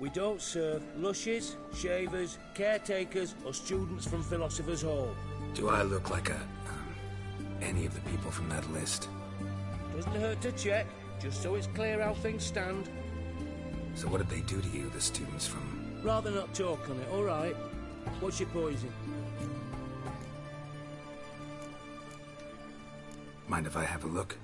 We don't serve lushes, shavers, caretakers, or students from Philosopher's Hall. Do I look like a... Any of the people from that list? Doesn't hurt to check, just so it's clear how things stand. So what did they do to you, the students from... Rather not talk on it, alright? What's your poison? Mind if I have a look?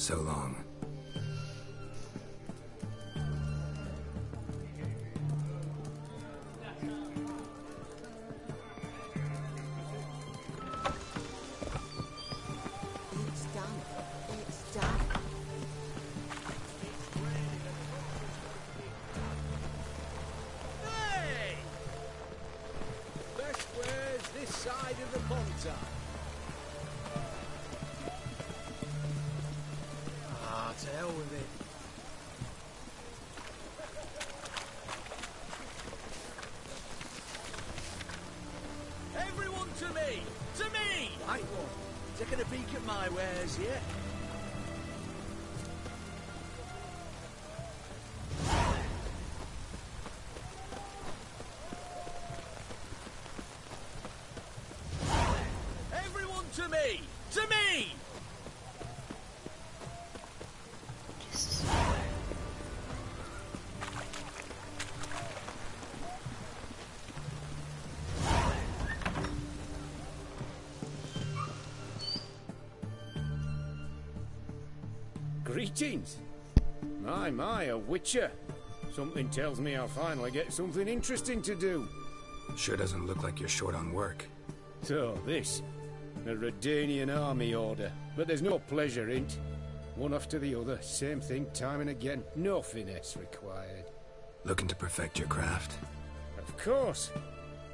So long. Wares, yeah? Everyone to me! To me! Greetings. My, my, a witcher. Something tells me I'll finally get something interesting to do. Sure doesn't look like you're short on work. So, this. A Redanian army order. But there's no pleasure in't. One after the other, same thing time and again. No finesse required. Looking to perfect your craft? Of course.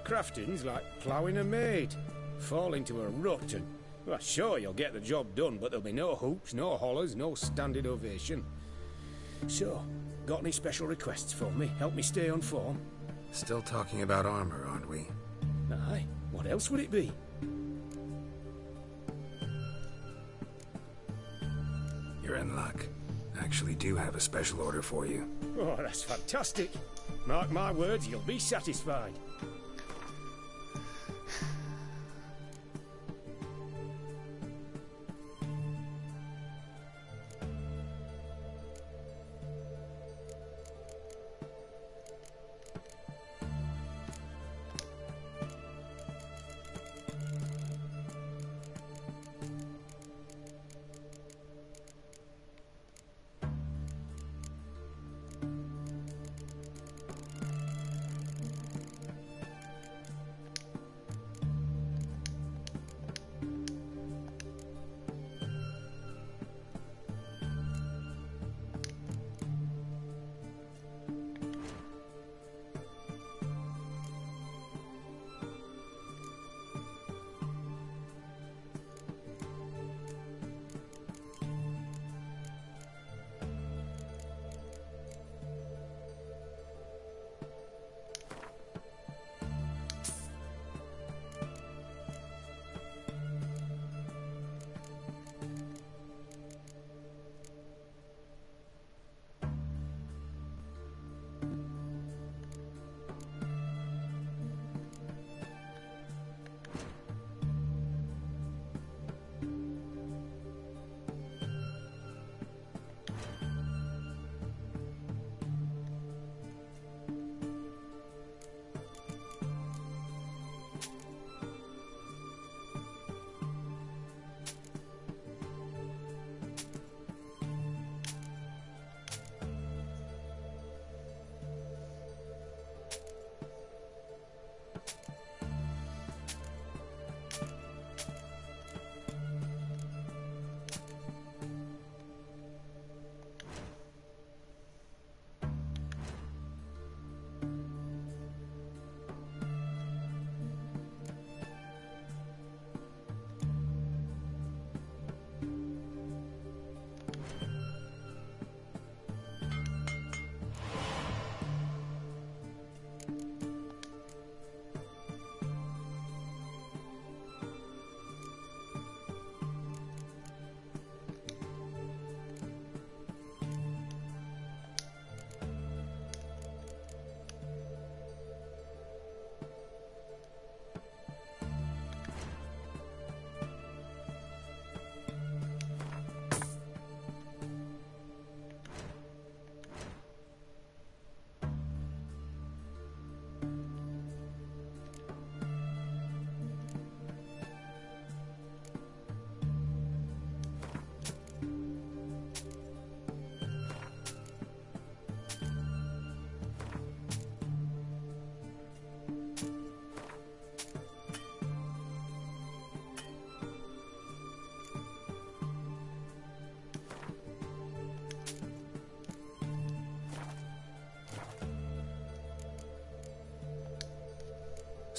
Crafting's like ploughing a maid. Fall into a rut and... Well, sure, you'll get the job done, but there'll be no hoops, no hollers, no standing ovation. So, got any special requests for me? Help me stay on form? Still talking about armor, aren't we? Aye. What else would it be? You're in luck. I actually do have a special order for you. Oh, that's fantastic. Mark my words, you'll be satisfied.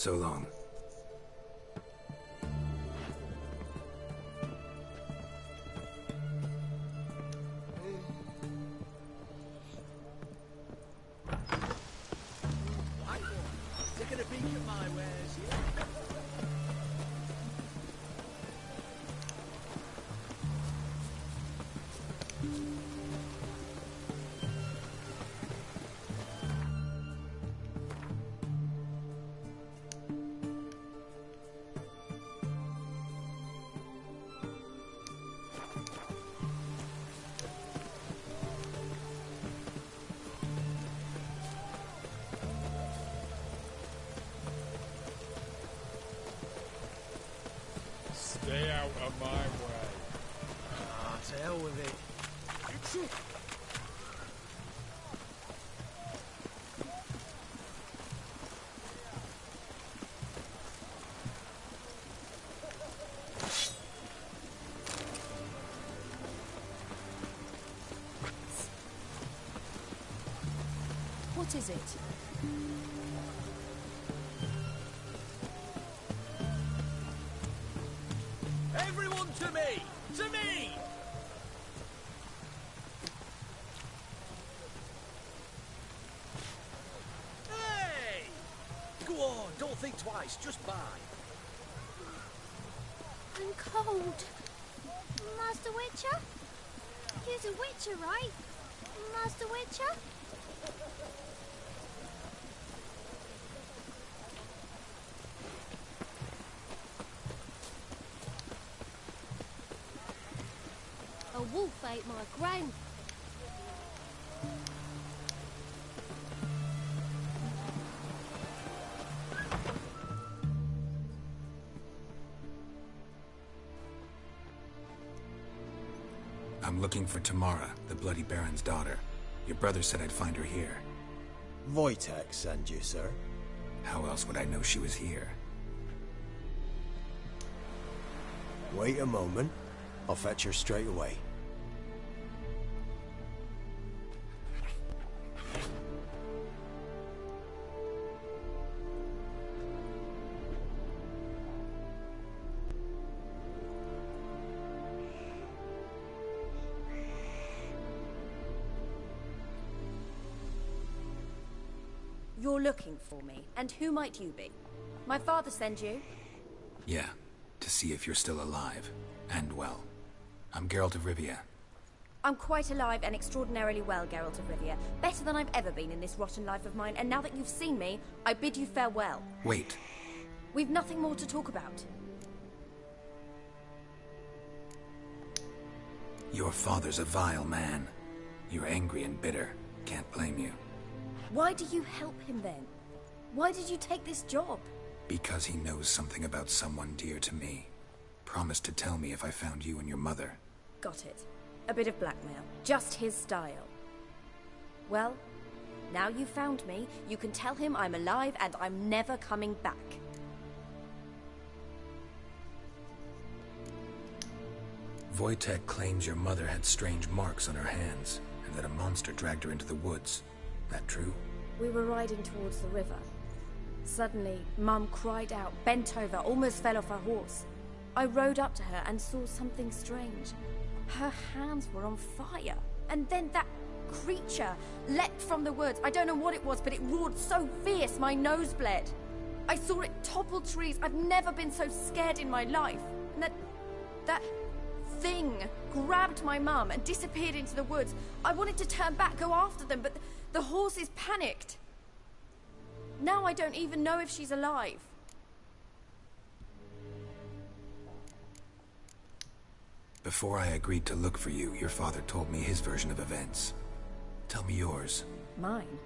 So long. Stay out of my way. Ah, to hell with it. What is it? Twice, just by. I'm cold. Master Witcher? You're a Witcher, right? Master Witcher? I'm looking for Tamara, the Bloody Baron's daughter. Your brother said I'd find her here. Wojtek sent you, sir. How else would I know she was here? Wait a moment. I'll fetch her straight away. Looking for me, and who might you be? My father sent you? Yeah, to see if you're still alive. And well. I'm Geralt of Rivia. I'm quite alive and extraordinarily well, Geralt of Rivia. Better than I've ever been in this rotten life of mine, and now that you've seen me, I bid you farewell. Wait, We've nothing more to talk about. your father's a vile man. You're angry and bitter. Can't blame you. Why do you help him then? Why did you take this job? Because he knows something about someone dear to me. Promised to tell me if I found you and your mother. Got it. A bit of blackmail. Just his style. Well, now you've found me, you can tell him I'm alive and I'm never coming back. Wojtek claims your mother had strange marks on her hands, and that a monster dragged her into the woods. That true? We were riding towards the river. Suddenly, Mum cried out, bent over, almost fell off her horse. I rode up to her and saw something strange. Her hands were on fire. And then that creature leapt from the woods. I don't know what it was, but it roared so fierce my nose bled. I saw it topple trees. I've never been so scared in my life. And that. that thing grabbed my mum and disappeared into the woods. I wanted to turn back, go after them, but the horses panicked. Now I don't even know if she's alive. Before I agreed to look for you, your father told me his version of events. Tell me yours. Mine?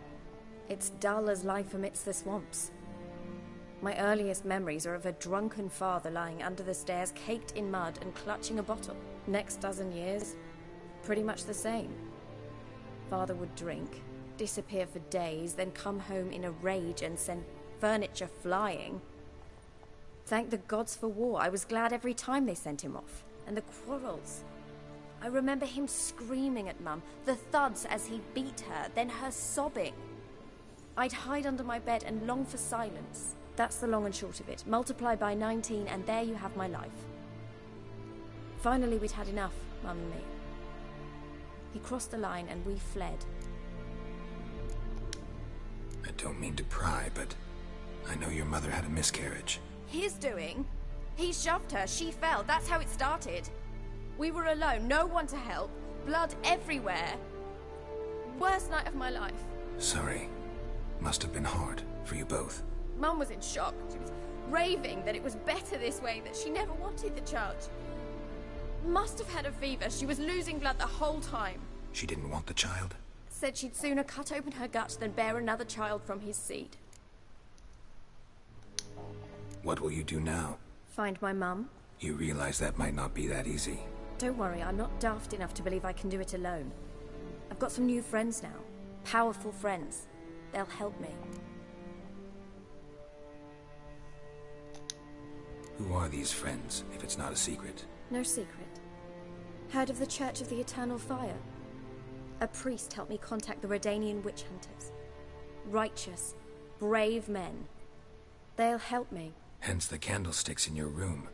It's dull as life amidst the swamps. My earliest memories are of a drunken father lying under the stairs, caked in mud and clutching a bottle. Next dozen years, pretty much the same. Father would drink, disappear for days, then come home in a rage and send furniture flying. Thank the gods for war. I was glad every time they sent him off. And the quarrels. I remember him screaming at Mum, the thuds as he beat her, then her sobbing. I'd hide under my bed and long for silence. That's the long and short of it. Multiply by 19, and there you have my life. Finally, we'd had enough, Mum and me. He crossed the line, and we fled. I don't mean to pry, but I know your mother had a miscarriage. His doing? He shoved her, she fell, that's how it started. We were alone, no one to help, blood everywhere. Worst night of my life. Sorry. Must have been hard for you both. Mum was in shock. She was raving that it was better this way, that she never wanted the child. Must have had a fever. She was losing blood the whole time. She didn't want the child? Said she'd sooner cut open her gut than bear another child from his seed. What will you do now? Find my mum? You realize that might not be that easy. Don't worry, I'm not daft enough to believe I can do it alone. I've got some new friends now. Powerful friends. They'll help me. Who are these friends, if it's not a secret? No secret. Heard of the Church of the Eternal Fire? A priest helped me contact the Redanian witch hunters. Righteous, brave men. They'll help me. Hence the candlesticks in your room.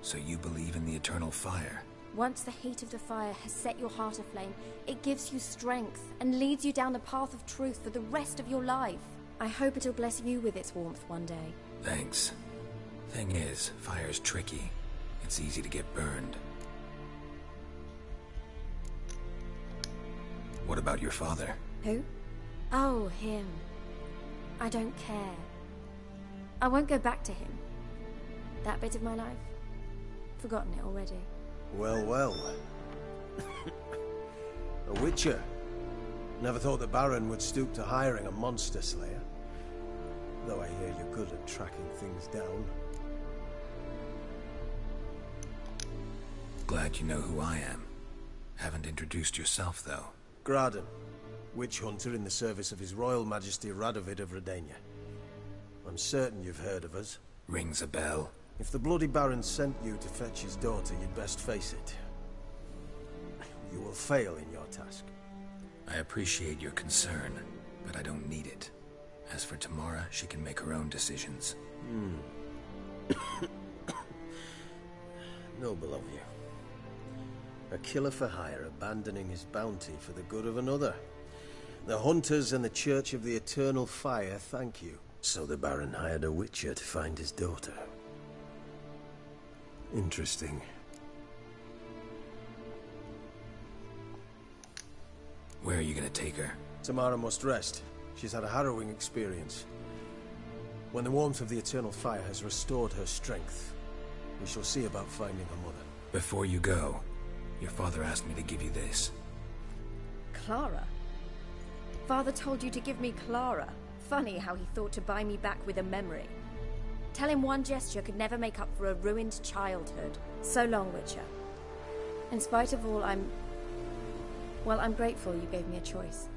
So you believe in the eternal fire? Once the heat of the fire has set your heart aflame, it gives you strength and leads you down the path of truth for the rest of your life. I hope it'll bless you with its warmth one day. Thanks. Thing is, fire's tricky. It's easy to get burned. What about your father? Who? Oh, him. I don't care. I won't go back to him. That bit of my life? Forgotten it already. Well, well. a witcher. Never thought the Baron would stoop to hiring a monster slayer. Though I hear you're good at tracking things down. Glad you know who I am. Haven't introduced yourself, though. Graden, witch hunter in the service of His Royal Majesty Radovid of Redania. I'm certain you've heard of us. Rings a bell. If the Bloody Baron sent you to fetch his daughter, you'd best face it. You will fail in your task. I appreciate your concern, but I don't need it. As for Tamara, she can make her own decisions. Hmm. Noble of you. A killer for hire abandoning his bounty for the good of another. The hunters and the Church of the Eternal Fire thank you. So the Baron hired a witcher to find his daughter. Interesting. Where are you gonna take her? Tamara must rest. She's had a harrowing experience. When the warmth of the Eternal Fire has restored her strength, we shall see about finding her mother. Before you go, your father asked me to give you this. Clara? Father told you to give me Clara. Funny how he thought to buy me back with a memory. Tell him one gesture could never make up for a ruined childhood. So long, Witcher. In spite of all, I'm... Well, I'm grateful you gave me a choice.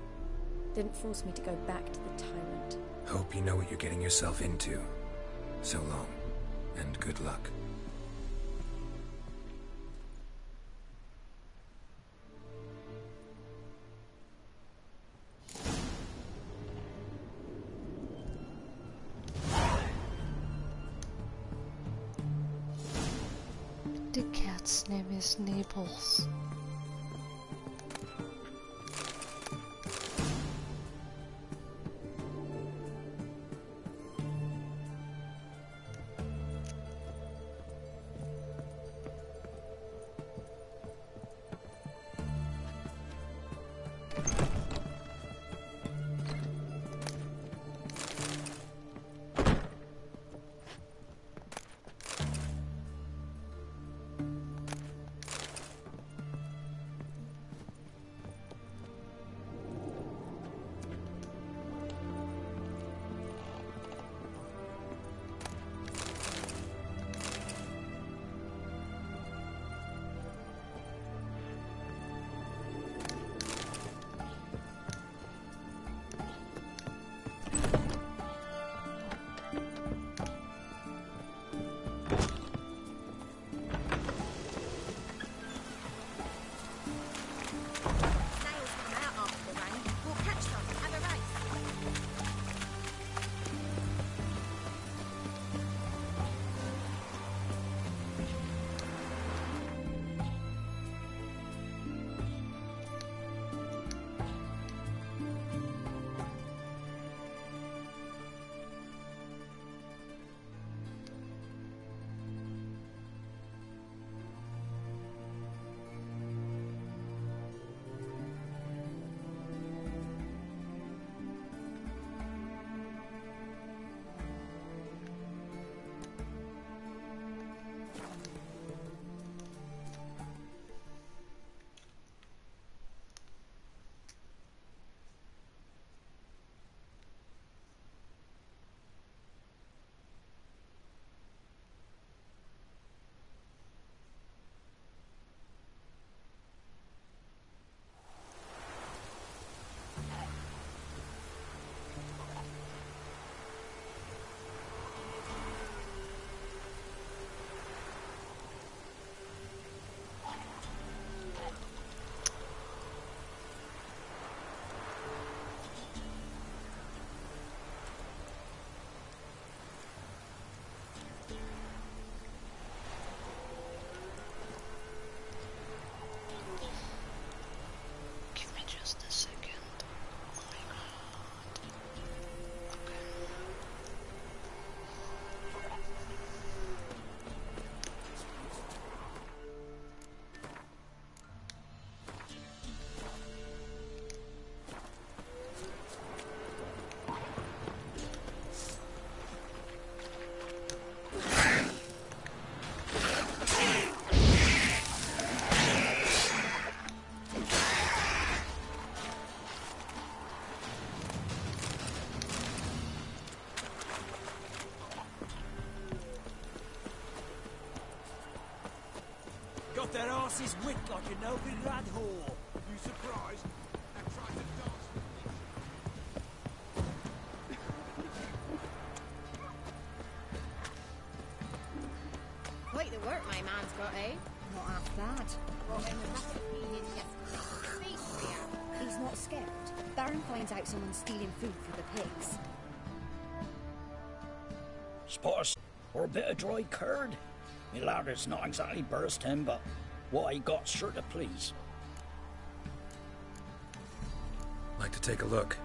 Didn't force me to go back to the tyrant. Hope you know what you're getting yourself into. So long, and good luck. Is their asses whipped like a no-good lad whore. You surprised? Now try to dance with me. Quite the work my man's got, eh? Not half bad. Brought in the rocket opinion just speak for you. He's not scared. Baron finds out someone's stealing food for the pigs. Spot a s- or a bit of dry curd. Me lad, it's not exactly burst him, but what I got sure to please. Like to take a look.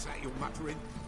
What's that you're muttering?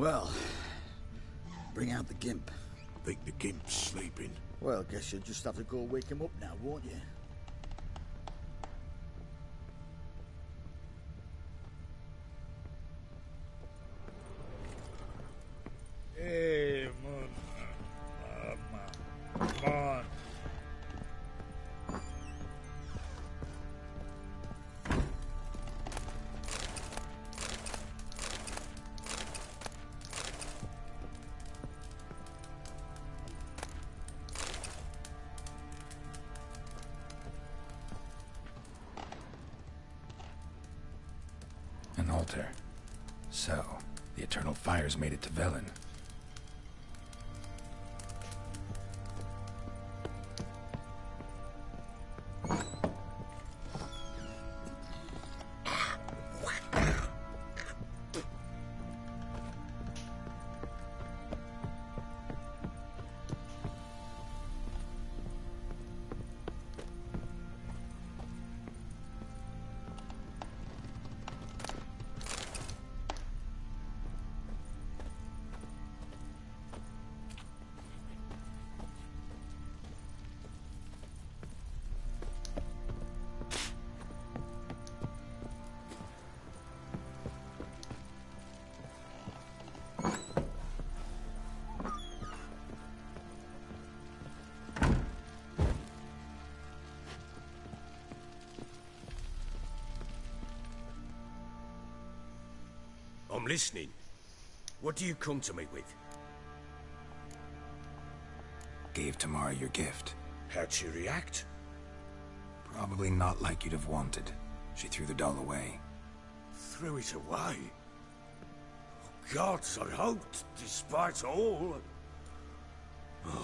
Well, bring out the gimp. Think the gimp's sleeping. Well, guess you'll just have to go wake him up now, won't you? Altar. So, the Eternal Fires made it to Velen. I'm listening. What do you come to me with? Gave Tamara your gift. How'd she react? Probably not like you'd have wanted. She threw the doll away. Threw it away? Oh, gods, I hoped, despite all.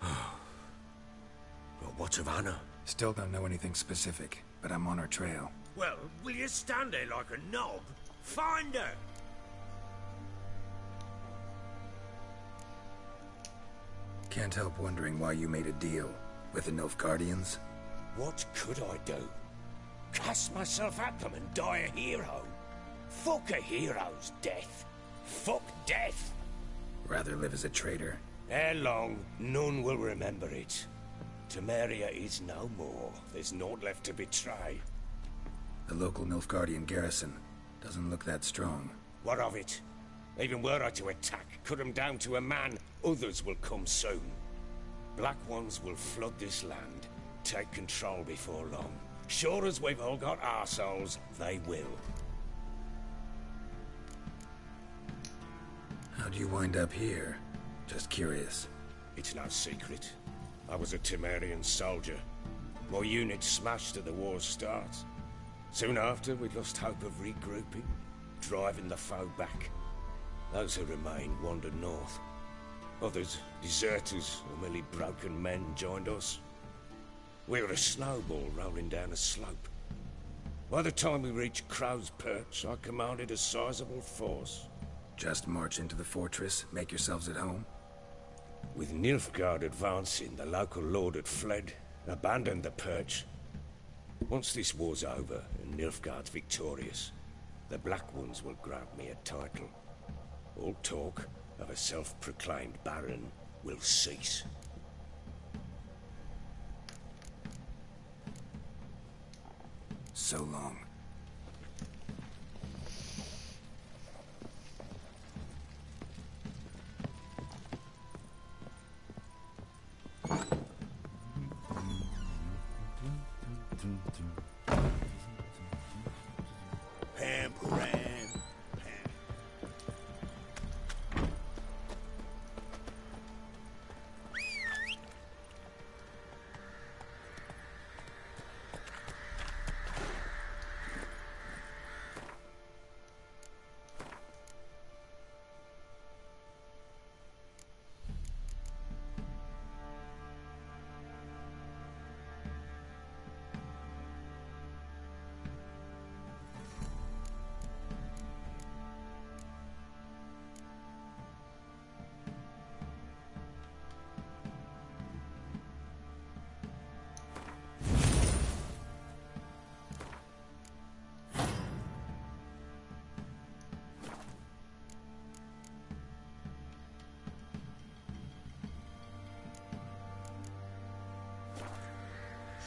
Well, what of Anna? Still don't know anything specific, but I'm on her trail. Well, will you stand there like a knob? Find her! Can't help wondering why you made a deal with the Nilfgaardians. What could I do? Cast myself at them and die a hero? Fuck a hero's death. Fuck death. Rather live as a traitor. Ere long, none will remember it. Temeria is no more. There's naught left to betray. The local Nilfgaardian garrison doesn't look that strong. What of it? Even were I to attack, cut 'em down to a man, others will come soon. Black Ones will flood this land, take control before long. Sure as we've all got arseholes, they will. How'd you wind up here? Just curious. It's no secret. I was a Temerian soldier. My unit smashed at the war's start. Soon after, we lost hope of regrouping, driving the foe back. Those who remained wandered north. Others, deserters or merely broken men, joined us. We were a snowball rolling down a slope. By the time we reached Crow's Perch, I commanded a sizable force. Just march into the fortress, make yourselves at home? With Nilfgaard advancing, the local lord had fled, abandoned the perch. Once this war's over Nilfgaard's victorious, the Black Ones will grant me a title. All talk of a self-proclaimed baron will cease. So long.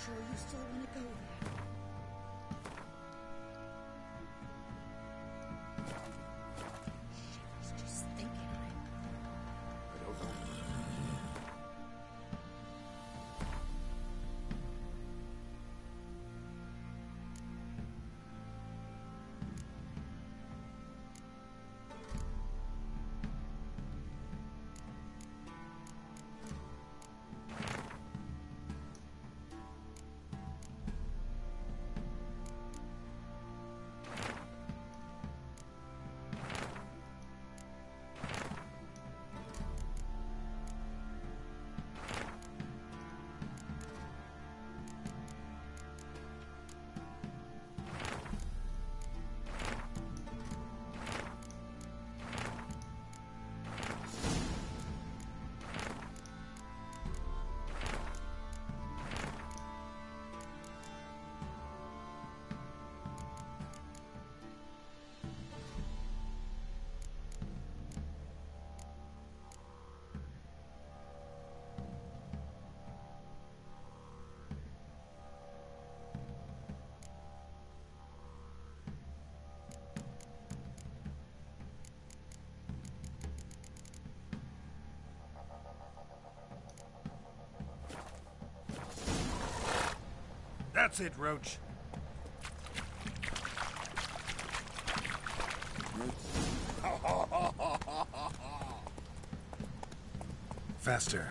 Sure you still want to go there? That's it, Roach. Faster.